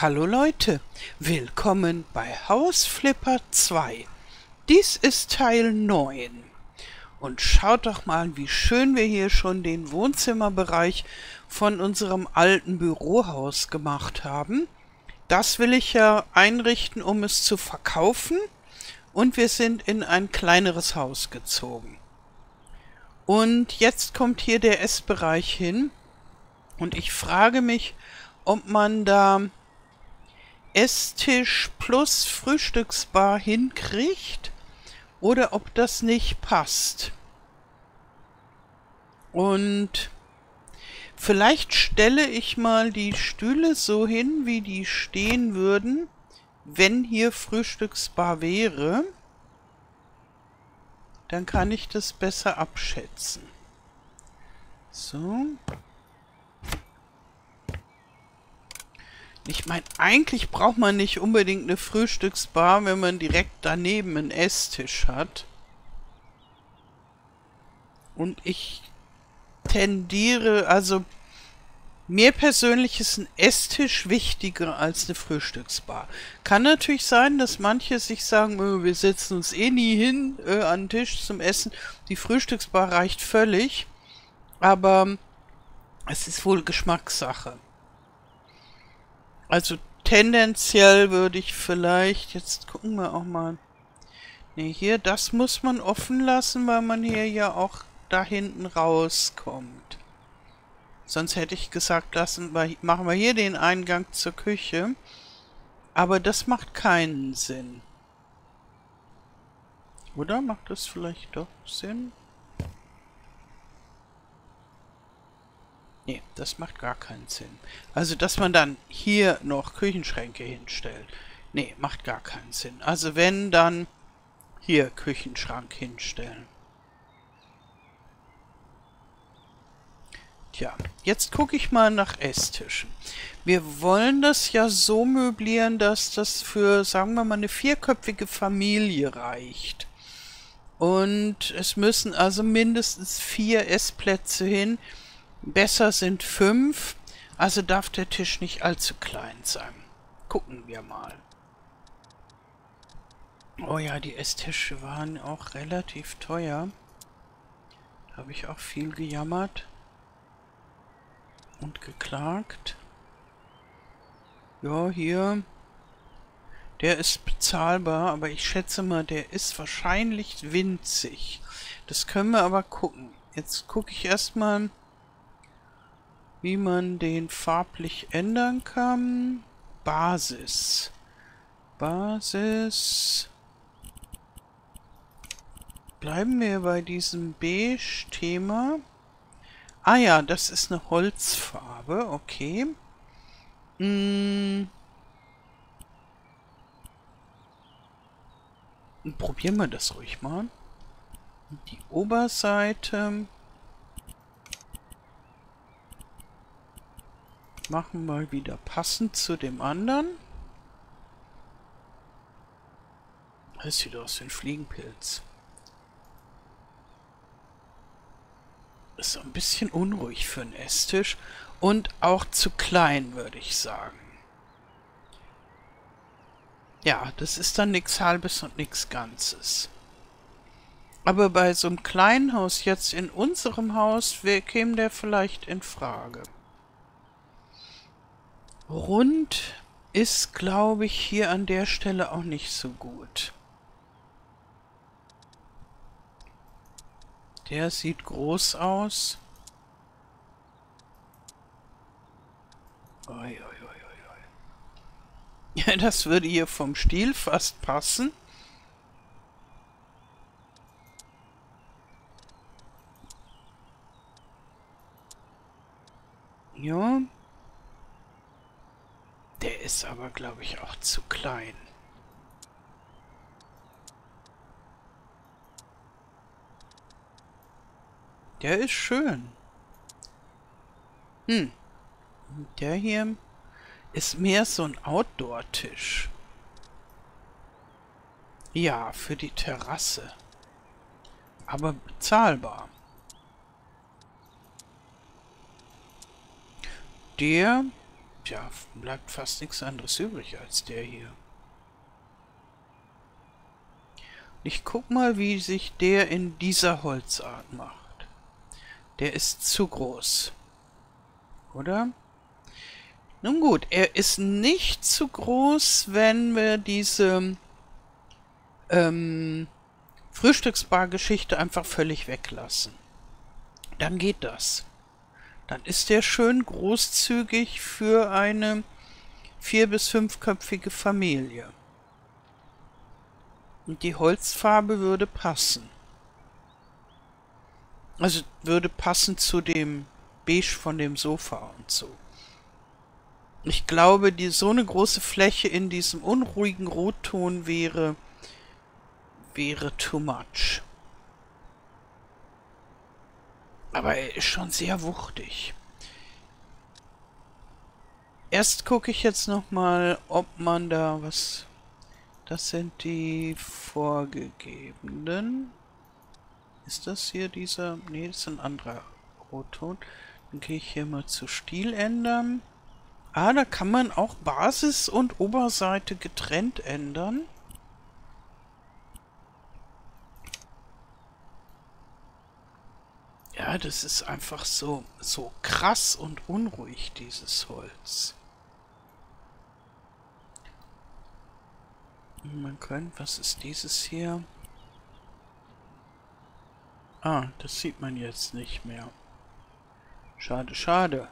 Hallo Leute, willkommen bei Hausflipper 2. Dies ist Teil 9. Und schaut doch mal, wie schön wir hier schon den Wohnzimmerbereich von unserem alten Bürohaus gemacht haben. Das will ich ja einrichten, um es zu verkaufen. Und wir sind in ein kleineres Haus gezogen. Und jetzt kommt hier der Essbereich hin. Und ich frage mich, ob man da Esstisch plus Frühstücksbar hinkriegt oder ob das nicht passt. Und vielleicht stelle ich mal die Stühle so hin, wie die stehen würden, wenn hier Frühstücksbar wäre. Dann kann ich das besser abschätzen. So. Ich meine, eigentlich braucht man nicht unbedingt eine Frühstücksbar, wenn man direkt daneben einen Esstisch hat. Und ich tendiere, also mir persönlich ist ein Esstisch wichtiger als eine Frühstücksbar. Kann natürlich sein, dass manche sich sagen, oh, wir setzen uns eh nie hin äh, an den Tisch zum Essen. Die Frühstücksbar reicht völlig. Aber es ist wohl Geschmackssache. Also tendenziell würde ich vielleicht, jetzt gucken wir auch mal. Ne, hier, das muss man offen lassen, weil man hier ja auch da hinten rauskommt. Sonst hätte ich gesagt, lassen wir, machen wir hier den Eingang zur Küche. Aber das macht keinen Sinn. Oder macht das vielleicht doch Sinn? Nee, das macht gar keinen Sinn. Also, dass man dann hier noch Küchenschränke hinstellt. Nee, macht gar keinen Sinn. Also wenn, dann hier Küchenschrank hinstellen. Tja, jetzt gucke ich mal nach Esstischen. Wir wollen das ja so möblieren, dass das für, sagen wir mal, eine vierköpfige Familie reicht. Und es müssen also mindestens vier Essplätze hin. Besser sind fünf, also darf der Tisch nicht allzu klein sein. Gucken wir mal. Oh ja, die Esstische waren auch relativ teuer. Da habe ich auch viel gejammert und geklagt. Ja, hier. Der ist bezahlbar, aber ich schätze mal, der ist wahrscheinlich winzig. Das können wir aber gucken. Jetzt gucke ich erstmal wie man den farblich ändern kann. Basis. Basis. Bleiben wir bei diesem Beige-Thema. Ah ja, das ist eine Holzfarbe. Okay. Hm. Probieren wir das ruhig mal. Die Oberseite. Machen mal wieder passend zu dem anderen. Das sieht aus wie ein Fliegenpilz. Ist ein bisschen unruhig für einen Esstisch und auch zu klein, würde ich sagen. Ja, das ist dann nichts Halbes und nichts Ganzes. Aber bei so einem kleinen Haus, jetzt in unserem Haus, käme der vielleicht in Frage. Rund ist, glaube ich, hier an der Stelle auch nicht so gut. Der sieht groß aus. Oi. Ja, das würde hier vom Stil fast passen. Ja. Der ist aber, glaube ich, auch zu klein. Der ist schön. Hm. Der hier ist mehr so ein Outdoor-Tisch. Ja, für die Terrasse. Aber bezahlbar. Der Tja, bleibt fast nichts anderes übrig als der hier. Ich guck mal, wie sich der in dieser Holzart macht. Der ist zu groß. Oder? Nun gut, er ist nicht zu groß, wenn wir diese ähm, Frühstücksbar-Geschichte einfach völlig weglassen. Dann geht das. Dann ist der schön großzügig für eine vier- bis fünfköpfige Familie. Und die Holzfarbe würde passen. Also würde passen zu dem Beige von dem Sofa und so. Ich glaube, die so eine große Fläche in diesem unruhigen Rotton wäre wäre too much. Aber er ist schon sehr wuchtig. Erst gucke ich jetzt noch mal, ob man da was... Das sind die vorgegebenen. Ist das hier dieser... Nee, das ist ein anderer Rotton. Dann gehe ich hier mal zu Stil ändern. Ah, da kann man auch Basis und Oberseite getrennt ändern. Ja, das ist einfach so, so krass und unruhig, dieses Holz. Man könnte, was ist dieses hier? Ah, das sieht man jetzt nicht mehr. Schade, schade.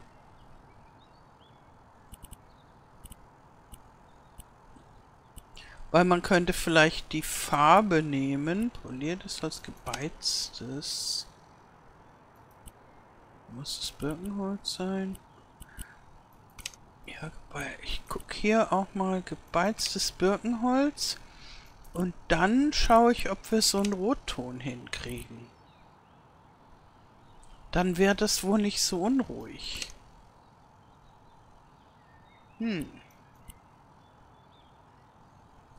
Weil man könnte vielleicht die Farbe nehmen. Poliertes als gebeiztes. Muss es Birkenholz sein? Ja, ich gucke hier auch mal gebeiztes Birkenholz. Und dann schaue ich, ob wir so einen Rotton hinkriegen. Dann wäre das wohl nicht so unruhig. Hm.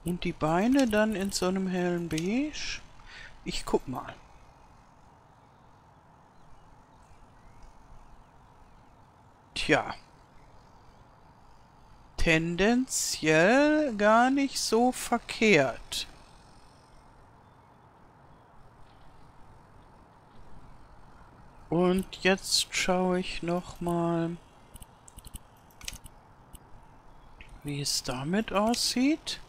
Und die Beine dann in so einem hellen Beige? Ich guck mal. Tja. Tendenziell gar nicht so verkehrt. Und jetzt schaue ich noch mal, wie es damit aussieht.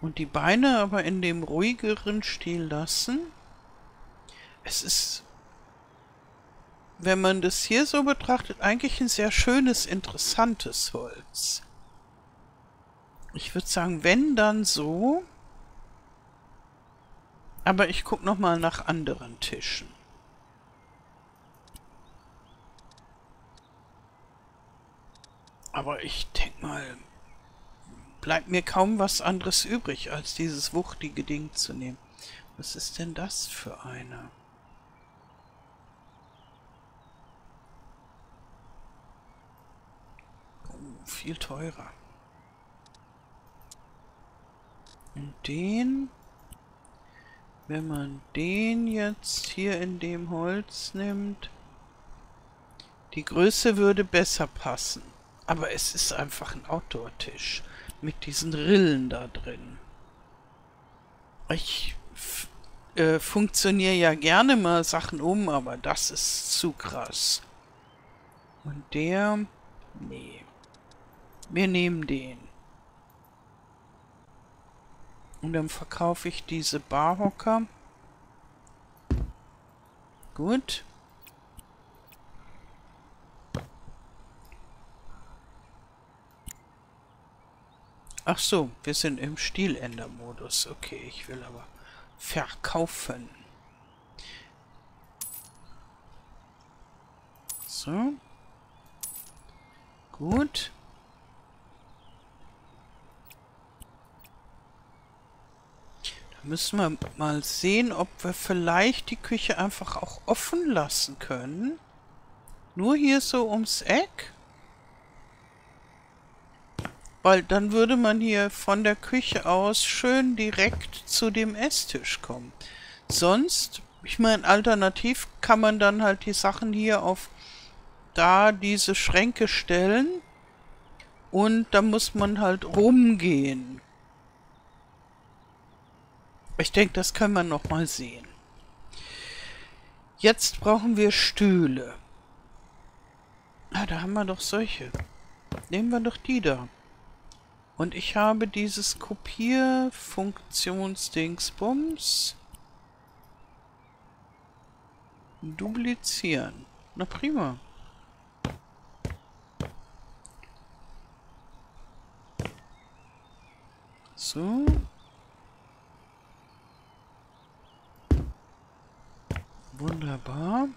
Und die Beine aber in dem ruhigeren Stil lassen. Es ist wenn man das hier so betrachtet, eigentlich ein sehr schönes, interessantes Holz. Ich würde sagen, wenn, dann so. Aber ich gucke nochmal nach anderen Tischen. Aber ich denke mal, bleibt mir kaum was anderes übrig, als dieses wuchtige Ding zu nehmen. Was ist denn das für einer? Viel teurer. Und den, wenn man den jetzt hier in dem Holz nimmt, die Größe würde besser passen. Aber es ist einfach ein Outdoor-Tisch mit diesen Rillen da drin. Ich äh, funktioniere ja gerne mal Sachen um, aber das ist zu krass. Und der... Nee. Wir nehmen den. Und dann verkaufe ich diese Barhocker. Gut. Ach so, wir sind im Stiländermodus. Okay, ich will aber verkaufen. So. Gut. Müssen wir mal sehen, ob wir vielleicht die Küche einfach auch offen lassen können. Nur hier so ums Eck. Weil dann würde man hier von der Küche aus schön direkt zu dem Esstisch kommen. Sonst, ich meine, alternativ kann man dann halt die Sachen hier auf da diese Schränke stellen und da muss man halt rumgehen. Ich denke, das können wir noch mal sehen. Jetzt brauchen wir Stühle. Ah, da haben wir doch solche. Nehmen wir doch die da. Und ich habe dieses Kopierfunktionsdingsbums. Duplizieren. Na prima. So. Wunderbar.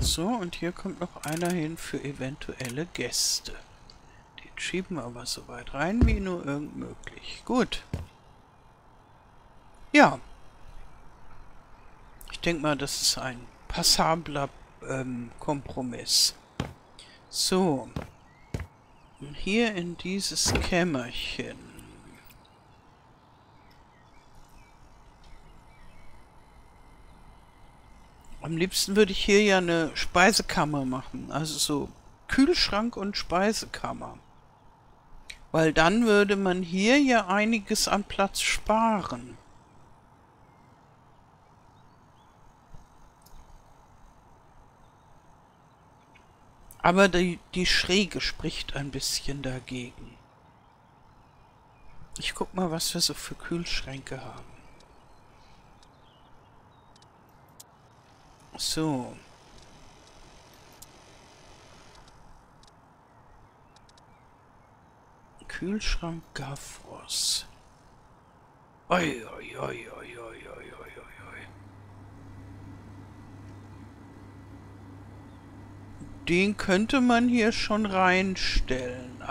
So, und hier kommt noch einer hin für eventuelle Gäste. Den schieben wir aber so weit rein, wie nur irgend möglich. Gut. Ja. Ich denke mal, das ist ein passabler ähm, Kompromiss. So. Hier in dieses Kämmerchen. Am liebsten würde ich hier ja eine Speisekammer machen. Also so Kühlschrank und Speisekammer. Weil dann würde man hier ja einiges an Platz sparen. Aber die, die Schräge spricht ein bisschen dagegen. Ich guck mal, was wir so für Kühlschränke haben. So. Kühlschrank Gafros. Oi, oi, oi, oi, oi, oi, oi, oi. Den könnte man hier schon reinstellen.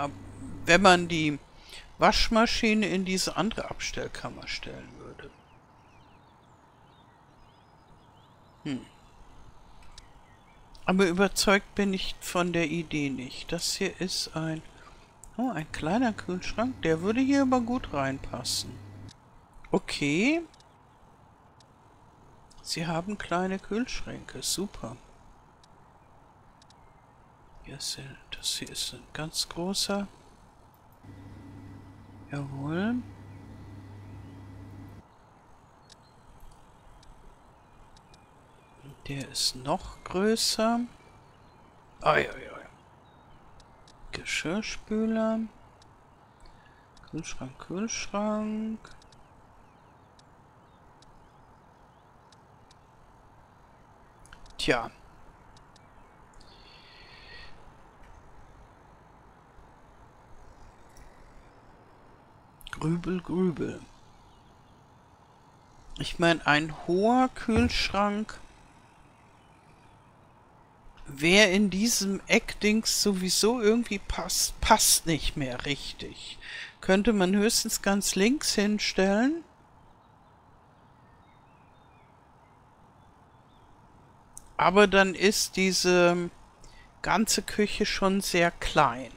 Wenn man die Waschmaschine in diese andere Abstellkammer stellen würde. Hm. Aber überzeugt bin ich von der Idee nicht. Das hier ist ein... Oh, ein kleiner Kühlschrank. Der würde hier aber gut reinpassen. Okay. Sie haben kleine Kühlschränke. Super. das hier ist ein ganz großer. Jawohl. Der ist noch größer. Ai, ai, ai. Geschirrspüler. Kühlschrank, Kühlschrank. Tja. Grübel, Grübel. Ich meine, ein hoher Kühlschrank wer in diesem Eckdings sowieso irgendwie passt, passt nicht mehr richtig. Könnte man höchstens ganz links hinstellen. Aber dann ist diese ganze Küche schon sehr klein.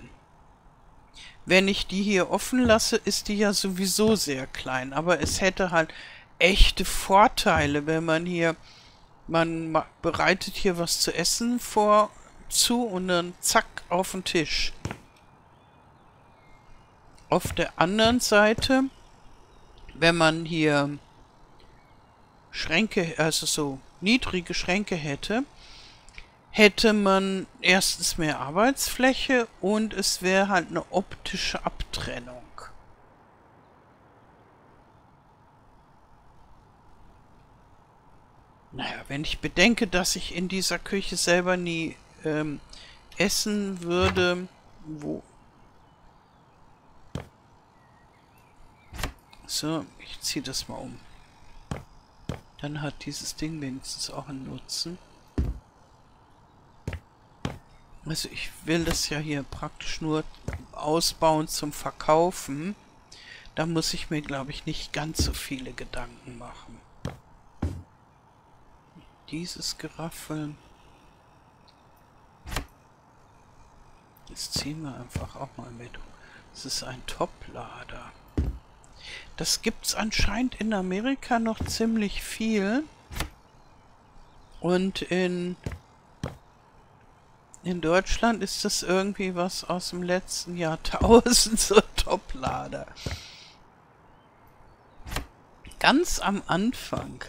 Wenn ich die hier offen lasse, ist die ja sowieso sehr klein. Aber es hätte halt echte Vorteile, wenn man hier man bereitet hier was zu essen vor zu und dann zack auf den Tisch. Auf der anderen Seite, wenn man hier Schränke, also so niedrige Schränke hätte, hätte man erstens mehr Arbeitsfläche und es wäre halt eine optische Abtrennung. Naja, wenn ich bedenke, dass ich in dieser Küche selber nie ähm, essen würde, wo... So, ich ziehe das mal um. Dann hat dieses Ding wenigstens auch einen Nutzen. Also ich will das ja hier praktisch nur ausbauen zum Verkaufen. Da muss ich mir, glaube ich, nicht ganz so viele Gedanken machen dieses Geraffel. Das ziehen wir einfach auch mal mit. Das ist ein Toplader. Das gibt's anscheinend in Amerika noch ziemlich viel. Und in, in Deutschland ist das irgendwie was aus dem letzten Jahrtausend, so Toplader. Ganz am Anfang,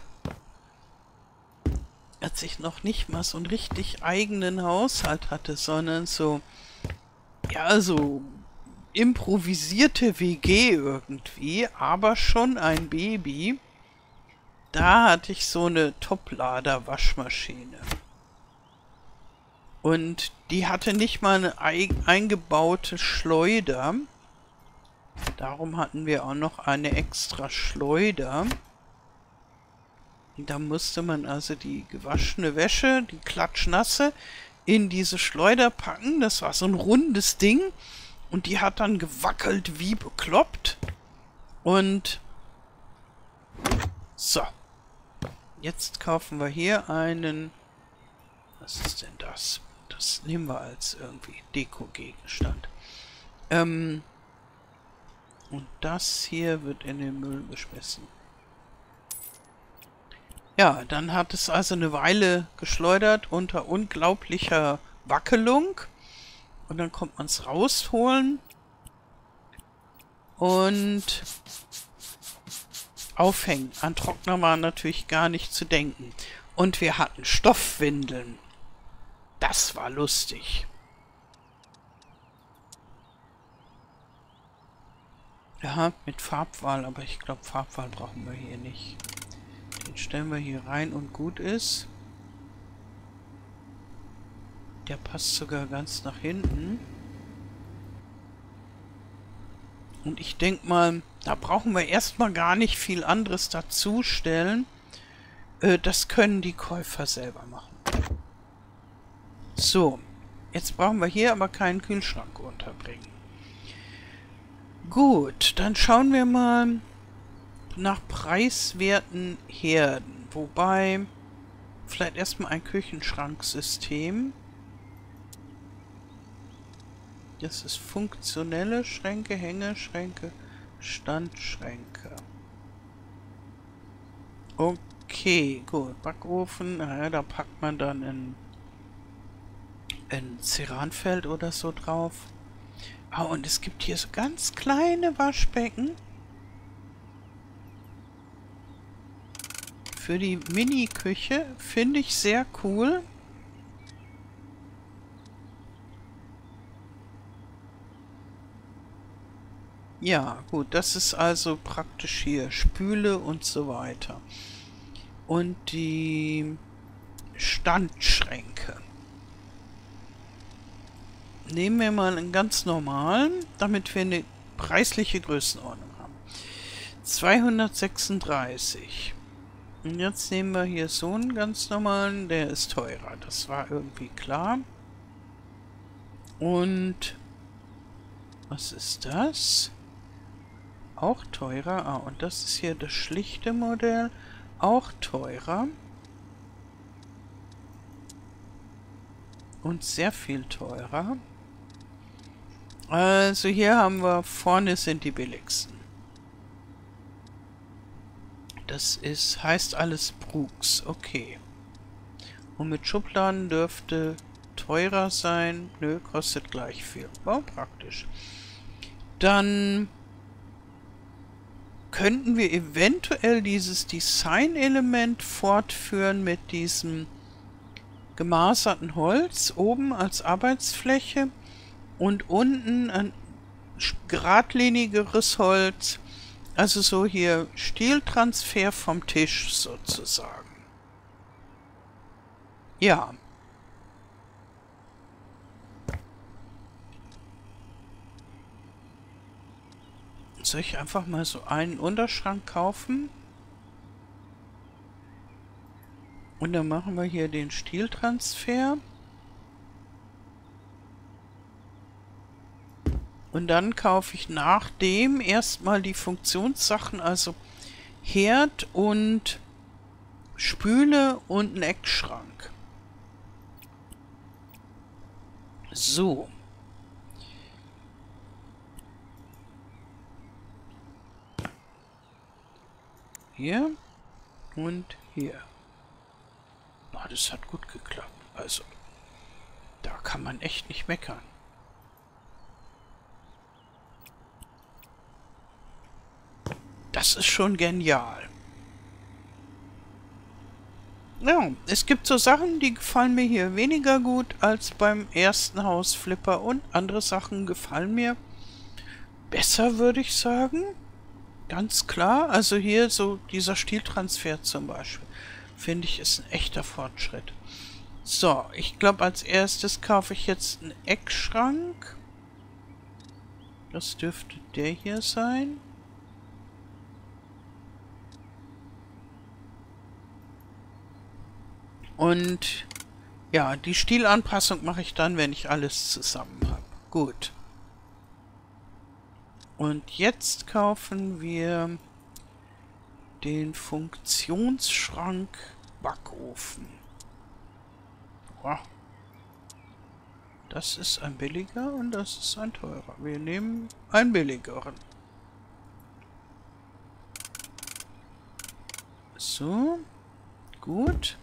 als ich noch nicht mal so einen richtig eigenen Haushalt hatte, sondern so, ja, so improvisierte WG irgendwie, aber schon ein Baby da hatte ich so eine Toplader-Waschmaschine. Und die hatte nicht mal eine eingebaute Schleuder. Darum hatten wir auch noch eine extra Schleuder. Da musste man also die gewaschene Wäsche, die klatschnasse, in diese Schleuder packen. Das war so ein rundes Ding. Und die hat dann gewackelt wie bekloppt. Und so. Jetzt kaufen wir hier einen... Was ist denn das? Das nehmen wir als irgendwie Deko-Gegenstand. Ähm, und das hier wird in den Müll geschmissen. Ja, dann hat es also eine Weile geschleudert unter unglaublicher Wackelung. Und dann kommt man es rausholen. Und aufhängen. An Trockner war natürlich gar nicht zu denken. Und wir hatten Stoffwindeln. Das war lustig. Ja, mit Farbwahl, aber ich glaube, Farbwahl brauchen wir hier nicht. Den stellen wir hier rein und gut ist. Der passt sogar ganz nach hinten. Und ich denke mal, da brauchen wir erstmal gar nicht viel anderes dazustellen. Äh, das können die Käufer selber machen. So, jetzt brauchen wir hier aber keinen Kühlschrank unterbringen. Gut, dann schauen wir mal nach preiswerten Herden. Wobei, vielleicht erstmal ein Küchenschranksystem. Das ist funktionelle Schränke, Hängeschränke, Standschränke. Okay, gut. Backofen, naja, da packt man dann ein, ein Ceranfeld oder so drauf. Ah, und es gibt hier so ganz kleine Waschbecken. Für die Mini-Küche finde ich sehr cool. Ja, gut, das ist also praktisch hier Spüle und so weiter. Und die Standschränke. Nehmen wir mal einen ganz normalen, damit wir eine preisliche Größenordnung haben. 236. Und jetzt nehmen wir hier so einen ganz normalen, der ist teurer. Das war irgendwie klar. Und was ist das? Auch teurer. Ah, und das ist hier das schlichte Modell. Auch teurer. Und sehr viel teurer. Also hier haben wir, vorne sind die billigsten. Das ist, heißt alles Brooks. Okay. Und mit Schubladen dürfte teurer sein. Nö, kostet gleich viel. War praktisch. Dann könnten wir eventuell dieses Design-Element fortführen mit diesem gemaserten Holz oben als Arbeitsfläche und unten ein geradlinigeres Holz, also so hier Stiltransfer vom Tisch sozusagen. Ja, Soll ich einfach mal so einen Unterschrank kaufen? Und dann machen wir hier den Stiltransfer. Und dann kaufe ich nach dem erstmal die Funktionssachen, also Herd und Spüle und einen Eckschrank. So. Hier und hier. Oh, das hat gut geklappt. Also, da kann man echt nicht meckern. Das ist schon genial. Ja, es gibt so Sachen, die gefallen mir hier weniger gut als beim ersten Hausflipper und andere Sachen gefallen mir besser, würde ich sagen. Ganz klar. Also hier so dieser Stiltransfer zum Beispiel. Finde ich ist ein echter Fortschritt. So, ich glaube als erstes kaufe ich jetzt einen Eckschrank. Das dürfte der hier sein. Und ja, die Stilanpassung mache ich dann, wenn ich alles zusammen habe. Gut. Und jetzt kaufen wir den Funktionsschrank Backofen. Wow. Das ist ein billiger und das ist ein teurer. Wir nehmen einen billigeren. So. Gut.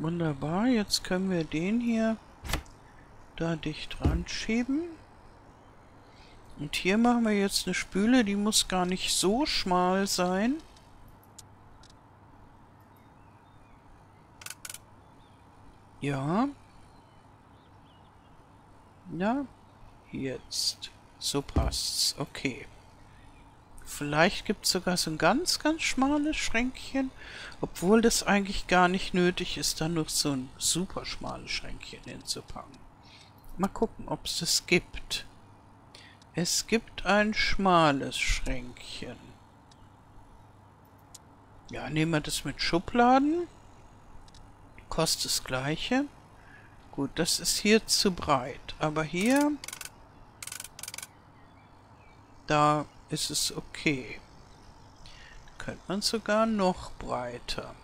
Wunderbar. Jetzt können wir den hier da dicht dran schieben. Und hier machen wir jetzt eine Spüle, die muss gar nicht so schmal sein. Ja. Ja, jetzt. So passt's. Okay. Vielleicht gibt es sogar so ein ganz, ganz schmales Schränkchen. Obwohl das eigentlich gar nicht nötig ist, da noch so ein super schmales Schränkchen hinzupacken. Mal gucken, ob es das gibt. Es gibt ein schmales Schränkchen. Ja, nehmen wir das mit Schubladen. Kostet das gleiche. Gut, das ist hier zu breit. Aber hier... Da ist es okay. Könnte man sogar noch breiter.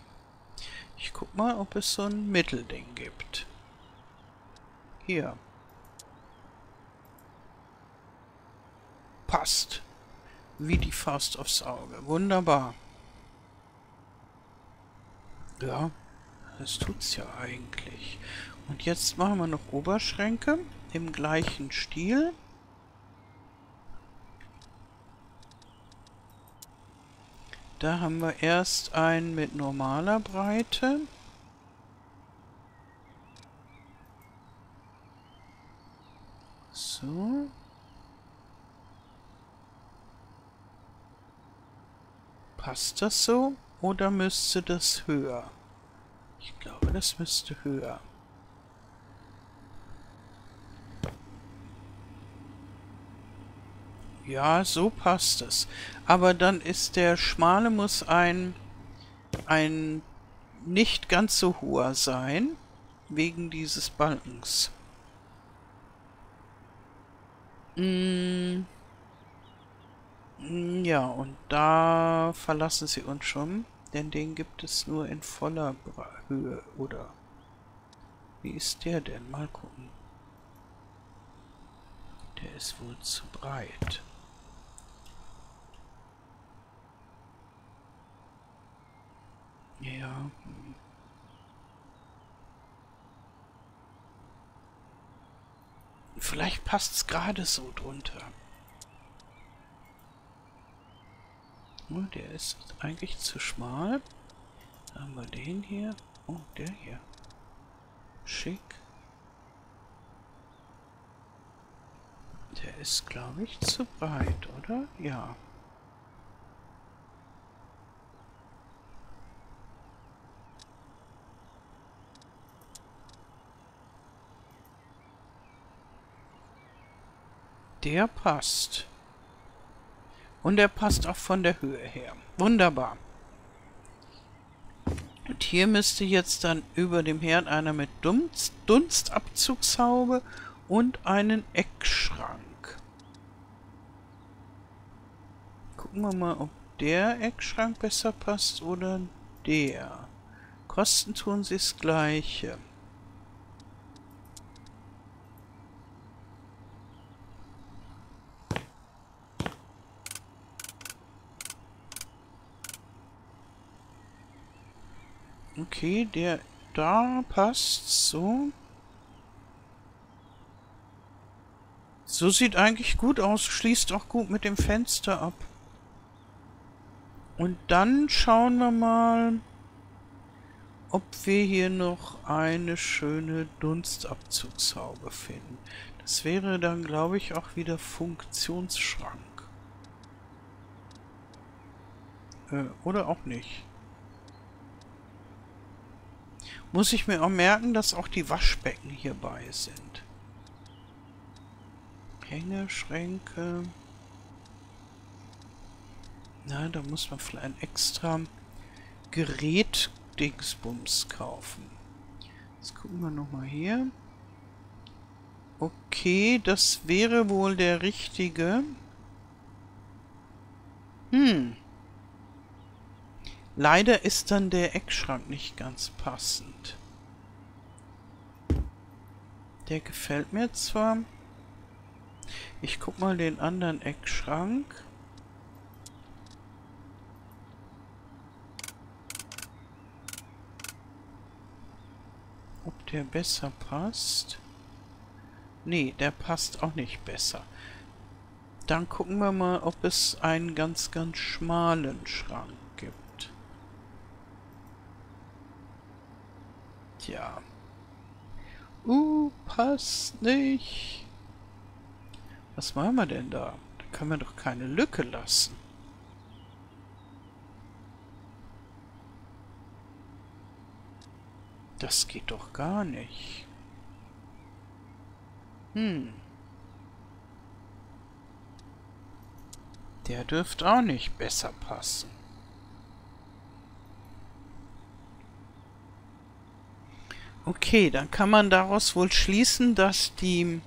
Ich guck mal, ob es so ein Mittelding gibt. Hier. passt. Wie die Faust aufs Auge. Wunderbar. Ja, das tut's ja eigentlich. Und jetzt machen wir noch Oberschränke im gleichen Stil. Da haben wir erst einen mit normaler Breite. So. Passt das so? Oder müsste das höher? Ich glaube, das müsste höher. Ja, so passt es. Aber dann ist der schmale muss ein, ein nicht ganz so hoher sein, wegen dieses Balkens. Mmh. Hm, ja, und da verlassen sie uns schon, denn den gibt es nur in voller Höhe, oder? Wie ist der denn? Mal gucken. Der ist wohl zu breit. Ja. Vielleicht passt es gerade so drunter. Oh, der ist eigentlich zu schmal. Da haben wir den hier. Oh, der hier. Schick. Der ist, glaube ich, zu breit, oder? Ja. Der passt. Und er passt auch von der Höhe her. Wunderbar. Und hier müsste jetzt dann über dem Herd einer mit Dunst, Dunstabzugshaube und einen Eckschrank. Gucken wir mal, ob der Eckschrank besser passt oder der. Kosten tun sie das gleiche. Okay, der da passt so. So sieht eigentlich gut aus. Schließt auch gut mit dem Fenster ab. Und dann schauen wir mal, ob wir hier noch eine schöne Dunstabzugshaube finden. Das wäre dann, glaube ich, auch wieder Funktionsschrank. Äh, oder auch nicht. Muss ich mir auch merken, dass auch die Waschbecken hierbei sind. Hängeschränke. Na, da muss man vielleicht ein extra Gerät Dingsbums kaufen. Jetzt gucken wir nochmal hier. Okay, das wäre wohl der richtige. Hm. Leider ist dann der Eckschrank nicht ganz passend. Der gefällt mir zwar. Ich guck mal den anderen Eckschrank. Ob der besser passt? Nee, der passt auch nicht besser. Dann gucken wir mal, ob es einen ganz, ganz schmalen Schrank gibt. Tja. Uh, passt nicht. Was machen wir denn da? Da können wir doch keine Lücke lassen. Das geht doch gar nicht. Hm. Der dürfte auch nicht besser passen. Okay, dann kann man daraus wohl schließen, dass die,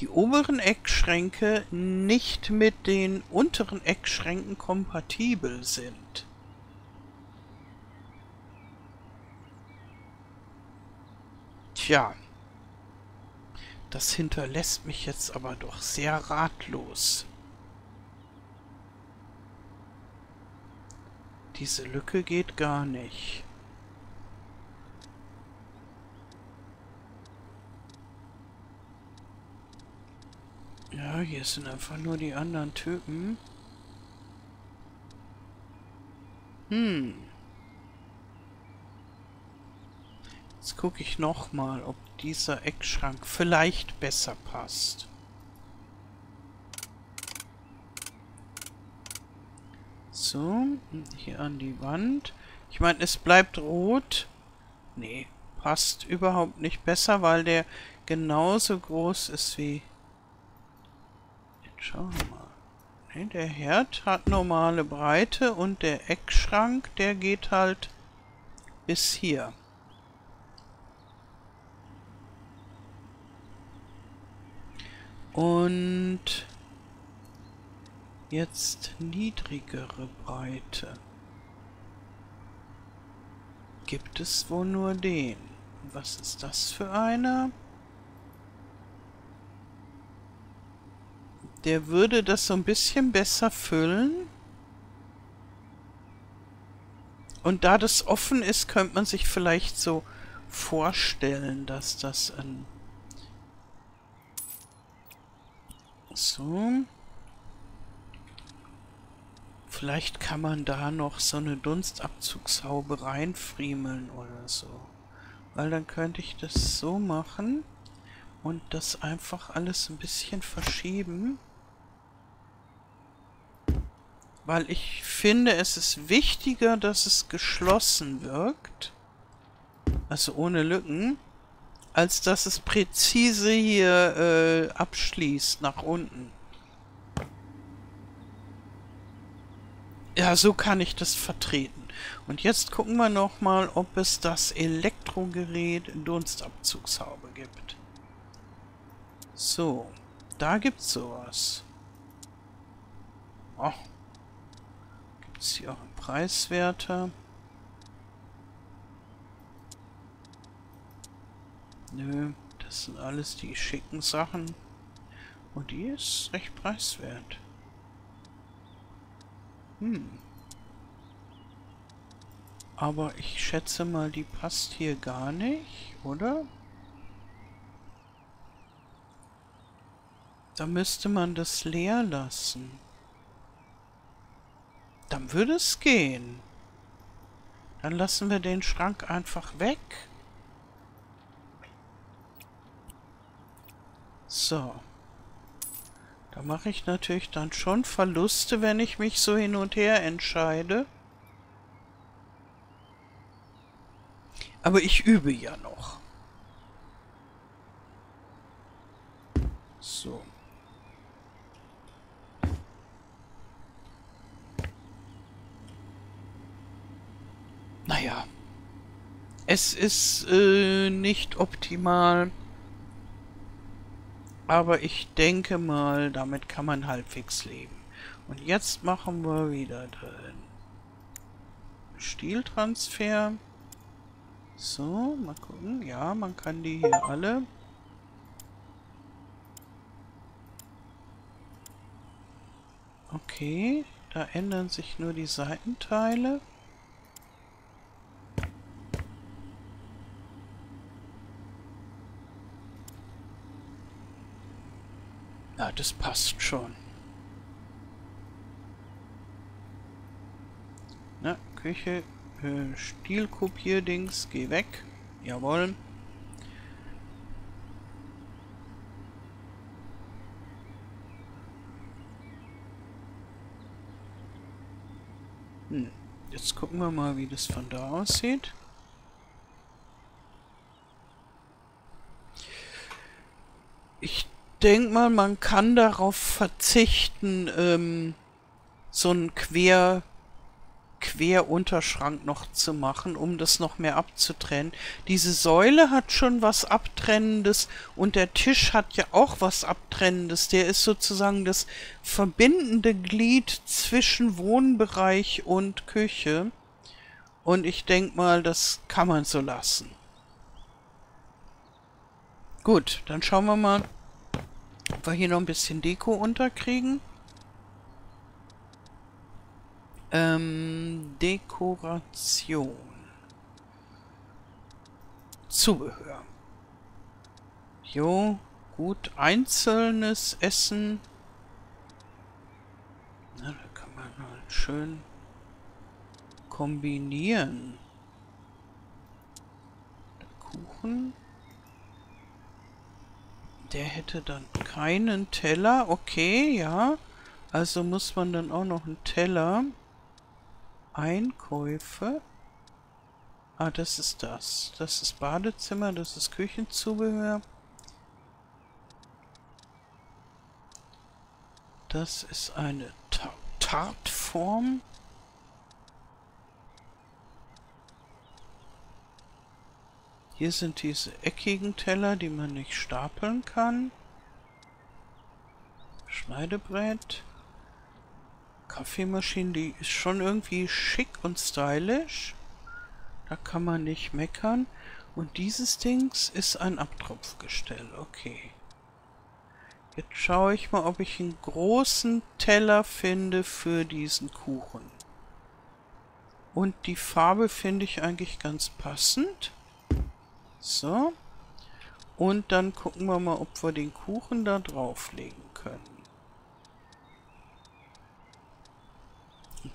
die oberen Eckschränke nicht mit den unteren Eckschränken kompatibel sind. Tja, das hinterlässt mich jetzt aber doch sehr ratlos. Diese Lücke geht gar nicht. Ja, hier sind einfach nur die anderen Typen. Hm. Jetzt gucke ich nochmal, ob dieser Eckschrank vielleicht besser passt. So, hier an die Wand. Ich meine, es bleibt rot. Nee, passt überhaupt nicht besser, weil der genauso groß ist wie... Schauen wir mal. Nee, der Herd hat normale Breite und der Eckschrank, der geht halt bis hier. Und jetzt niedrigere Breite. Gibt es wohl nur den? Was ist das für einer? Der würde das so ein bisschen besser füllen. Und da das offen ist, könnte man sich vielleicht so vorstellen, dass das ein So. Vielleicht kann man da noch so eine Dunstabzugshaube reinfriemeln oder so. Weil dann könnte ich das so machen und das einfach alles ein bisschen verschieben. Weil ich finde, es ist wichtiger, dass es geschlossen wirkt. Also ohne Lücken als dass es präzise hier äh, abschließt nach unten. Ja, so kann ich das vertreten. Und jetzt gucken wir nochmal, ob es das Elektrogerät Dunstabzugshaube gibt. So, da gibt's sowas. Oh. Gibt's hier auch Preiswerter? Nö, das sind alles die schicken Sachen. Und die ist recht preiswert. Hm. Aber ich schätze mal, die passt hier gar nicht, oder? Da müsste man das leer lassen. Dann würde es gehen. Dann lassen wir den Schrank einfach weg. So. Da mache ich natürlich dann schon Verluste, wenn ich mich so hin und her entscheide. Aber ich übe ja noch. So. Naja. Es ist äh, nicht optimal. Aber ich denke mal, damit kann man halbwegs leben. Und jetzt machen wir wieder den Stiltransfer. So, mal gucken. Ja, man kann die hier alle. Okay, da ändern sich nur die Seitenteile. Das passt schon. Na, Küche, äh, Stilkopierdings, geh weg. Jawohl. Hm. Jetzt gucken wir mal, wie das von da aussieht. Ich denke mal, man kann darauf verzichten, ähm, so einen Quer Querunterschrank noch zu machen, um das noch mehr abzutrennen. Diese Säule hat schon was Abtrennendes und der Tisch hat ja auch was Abtrennendes. Der ist sozusagen das verbindende Glied zwischen Wohnbereich und Küche. Und ich denke mal, das kann man so lassen. Gut, dann schauen wir mal, ob wir hier noch ein bisschen Deko unterkriegen. Ähm, Dekoration. Zubehör. Jo, gut. Einzelnes Essen. Na, da kann man halt schön kombinieren. Kuchen. Der hätte dann keinen Teller. Okay, ja. Also muss man dann auch noch einen Teller. Einkäufe. Ah, das ist das. Das ist Badezimmer, das ist Küchenzubehör. Das ist eine Ta Tartform. Hier sind diese eckigen Teller, die man nicht stapeln kann. Schneidebrett. Kaffeemaschine, die ist schon irgendwie schick und stylisch. Da kann man nicht meckern. Und dieses Dings ist ein Abtropfgestell. Okay. Jetzt schaue ich mal, ob ich einen großen Teller finde für diesen Kuchen. Und die Farbe finde ich eigentlich ganz passend. So. Und dann gucken wir mal, ob wir den Kuchen da drauflegen können.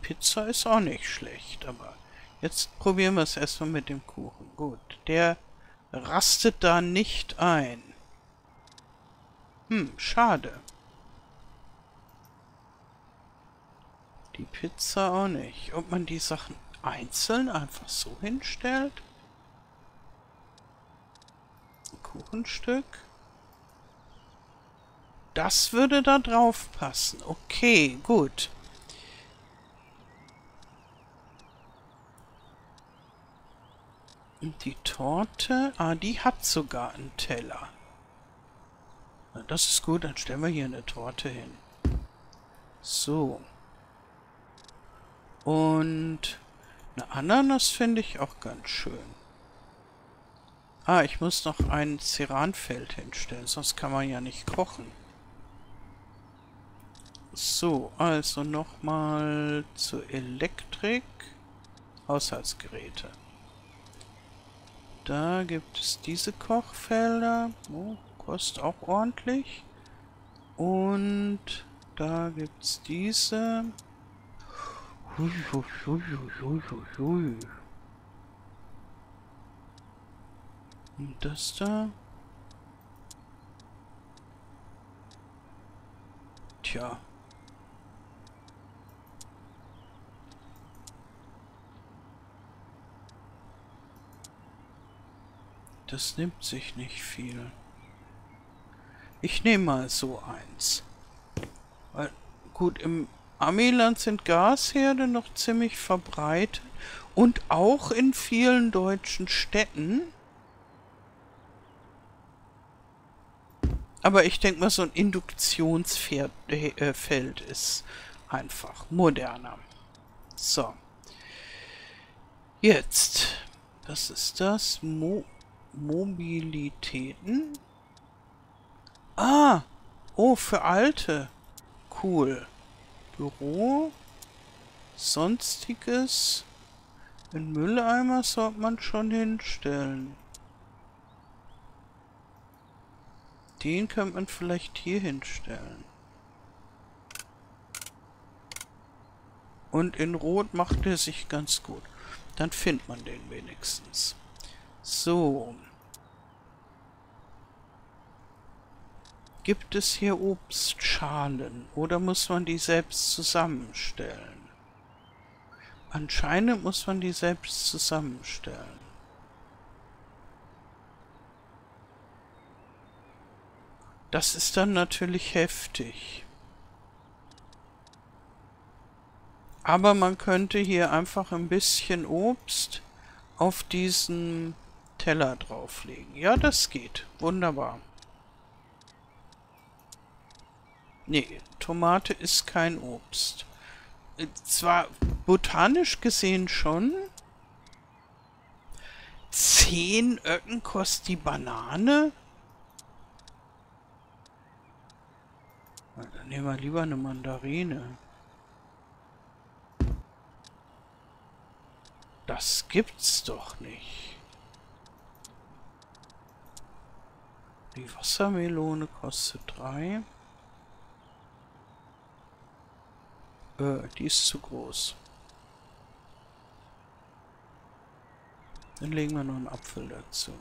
Pizza ist auch nicht schlecht, aber jetzt probieren wir es erstmal mit dem Kuchen. Gut, der rastet da nicht ein. Hm, schade. Die Pizza auch nicht. Ob man die Sachen einzeln einfach so hinstellt? Ein Kuchenstück. Das würde da drauf passen. Okay, gut. Die Torte, ah, die hat sogar einen Teller. Na, das ist gut, dann stellen wir hier eine Torte hin. So. Und eine Ananas finde ich auch ganz schön. Ah, ich muss noch ein Ceranfeld hinstellen, sonst kann man ja nicht kochen. So, also nochmal zur Elektrik. Haushaltsgeräte. Da gibt es diese Kochfelder. Oh, kostet auch ordentlich. Und da gibt es diese. Hui, hui, hui, hui, hui, hui. Und das da. Tja. Das nimmt sich nicht viel. Ich nehme mal so eins. Weil, gut, im Amiland sind Gasherde noch ziemlich verbreitet. Und auch in vielen deutschen Städten. Aber ich denke mal, so ein Induktionsfeld äh, ist einfach moderner. So. Jetzt. Was ist das? Mo Mobilitäten. Ah! Oh, für Alte. Cool. Büro. Sonstiges. Ein Mülleimer sollte man schon hinstellen. Den könnte man vielleicht hier hinstellen. Und in Rot macht er sich ganz gut. Dann findet man den wenigstens. So. Gibt es hier Obstschalen oder muss man die selbst zusammenstellen? Anscheinend muss man die selbst zusammenstellen. Das ist dann natürlich heftig. Aber man könnte hier einfach ein bisschen Obst auf diesen Teller drauflegen. Ja, das geht. Wunderbar. Nee, Tomate ist kein Obst. Zwar botanisch gesehen schon. Zehn Öcken kostet die Banane. Dann nehmen wir lieber eine Mandarine. Das gibt's doch nicht. Die Wassermelone kostet 3. Äh, die ist zu groß. Dann legen wir noch einen Apfel dazu.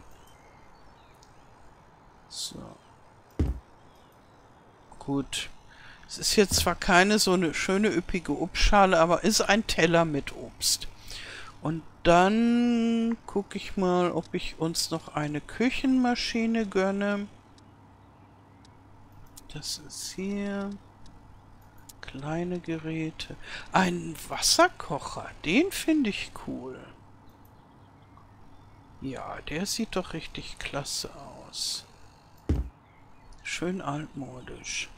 So. Gut. Es ist jetzt zwar keine so eine schöne üppige Obstschale, aber ist ein Teller mit Obst. Und dann gucke ich mal, ob ich uns noch eine Küchenmaschine gönne. Das ist hier. Kleine Geräte. Ein Wasserkocher, den finde ich cool. Ja, der sieht doch richtig klasse aus. Schön altmodisch.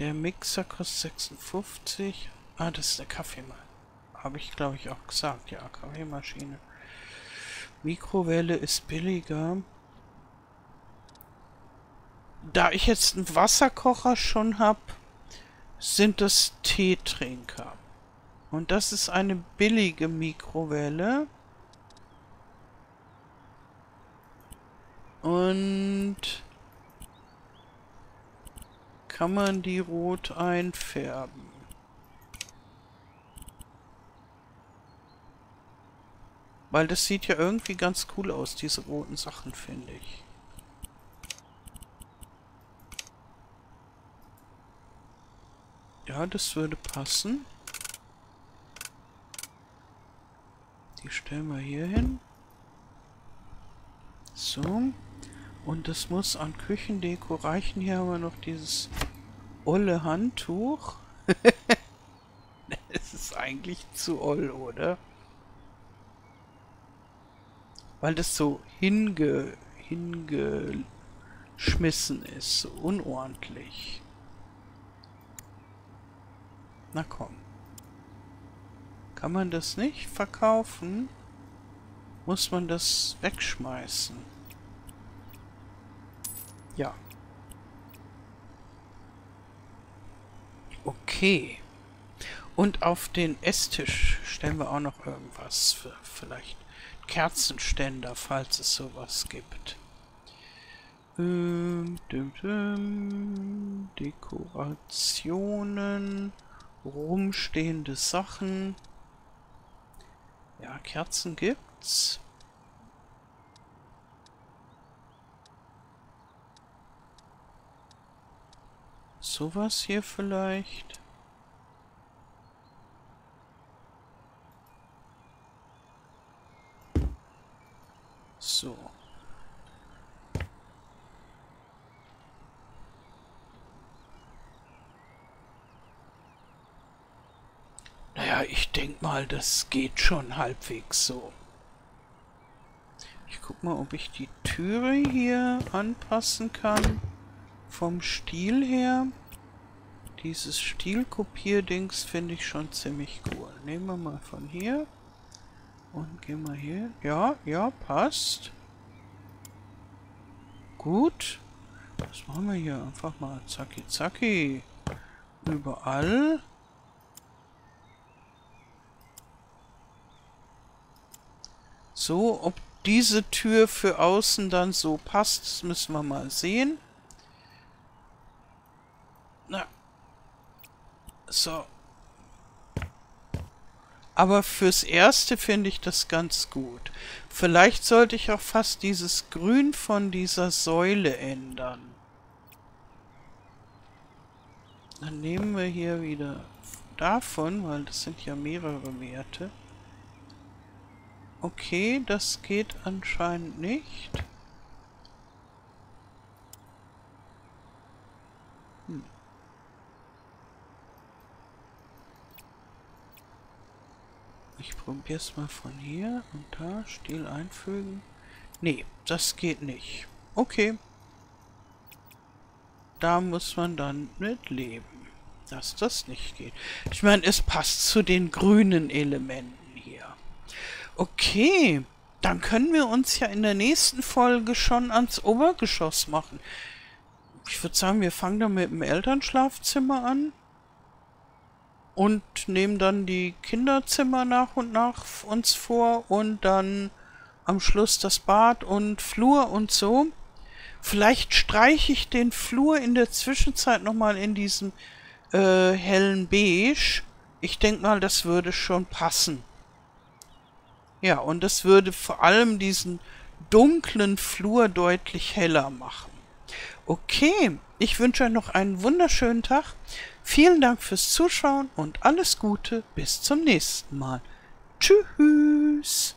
Der Mixer kostet 56. Ah, das ist der Kaffeemaschine. Habe ich, glaube ich, auch gesagt. Ja, Kaffeemaschine. Mikrowelle ist billiger. Da ich jetzt einen Wasserkocher schon habe, sind das Teetrinker. Und das ist eine billige Mikrowelle. Und kann man die rot einfärben. Weil das sieht ja irgendwie ganz cool aus, diese roten Sachen, finde ich. Ja, das würde passen. Die stellen wir hier hin. So. Und das muss an Küchendeko reichen. Hier haben wir noch dieses olle Handtuch. es ist eigentlich zu oll, oder? Weil das so hinge, hingeschmissen ist. So unordentlich. Na komm. Kann man das nicht verkaufen? Muss man das wegschmeißen? Ja. Okay. Und auf den Esstisch stellen wir auch noch irgendwas für vielleicht Kerzenständer, falls es sowas gibt. Ähm, dim, dim, Dekorationen, rumstehende Sachen. Ja, Kerzen gibt's. Sowas hier vielleicht. So. Naja, ich denke mal, das geht schon halbwegs so. Ich guck mal, ob ich die Türe hier anpassen kann. Vom Stil her. Dieses Stilkopierdings finde ich schon ziemlich cool. Nehmen wir mal von hier. Und gehen wir hier. Ja, ja, passt. Gut. Was machen wir hier? Einfach mal zacki zacki. Überall. So, ob diese Tür für außen dann so passt, das müssen wir mal sehen. So. Aber fürs Erste finde ich das ganz gut. Vielleicht sollte ich auch fast dieses Grün von dieser Säule ändern. Dann nehmen wir hier wieder davon, weil das sind ja mehrere Werte. Okay, das geht anscheinend nicht. Hm. Ich probiere es mal von hier und da. Stil einfügen. Nee, das geht nicht. Okay. Da muss man dann mit leben, dass das nicht geht. Ich meine, es passt zu den grünen Elementen. Okay, dann können wir uns ja in der nächsten Folge schon ans Obergeschoss machen. Ich würde sagen, wir fangen dann mit dem Elternschlafzimmer an und nehmen dann die Kinderzimmer nach und nach uns vor und dann am Schluss das Bad und Flur und so. Vielleicht streiche ich den Flur in der Zwischenzeit nochmal in diesem äh, hellen Beige. Ich denke mal, das würde schon passen. Ja, und es würde vor allem diesen dunklen Flur deutlich heller machen. Okay, ich wünsche euch noch einen wunderschönen Tag. Vielen Dank fürs Zuschauen und alles Gute. Bis zum nächsten Mal. Tschüss.